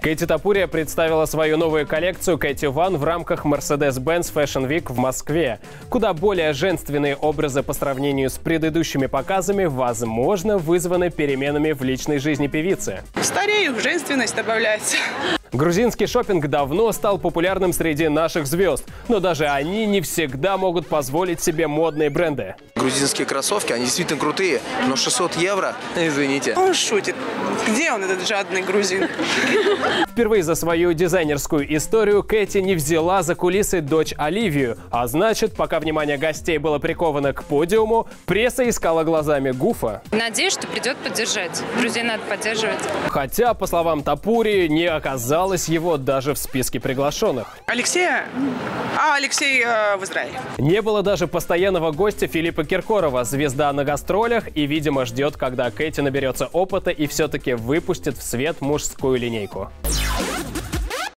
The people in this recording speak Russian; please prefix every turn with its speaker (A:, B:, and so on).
A: Кэти Тапурия представила свою новую коллекцию Кэти Ван в рамках Mercedes-Benz Fashion Week в Москве. Куда более женственные образы по сравнению с предыдущими показами, возможно, вызваны переменами в личной жизни певицы.
B: Старею, женственность добавляется.
A: Грузинский шопинг давно стал популярным среди наших звезд, но даже они не всегда могут позволить себе модные бренды.
C: Грузинские кроссовки, они действительно крутые, но 600 евро, извините.
B: Он шутит. Где он, этот жадный грузин?
A: Впервые за свою дизайнерскую историю Кэти не взяла за кулисы дочь Оливию, а значит, пока внимание гостей было приковано к подиуму, пресса искала глазами Гуфа.
D: Надеюсь, что придет поддержать. Друзей надо поддерживать.
A: Хотя, по словам Тапури, не оказалось его даже в списке приглашенных.
B: Алексея? А, Алексей э, в Израиле.
A: Не было даже постоянного гостя Филиппа Киркорова, звезда на гастролях и, видимо, ждет, когда Кэти наберется опыта и все-таки выпустит в свет мужскую линейку.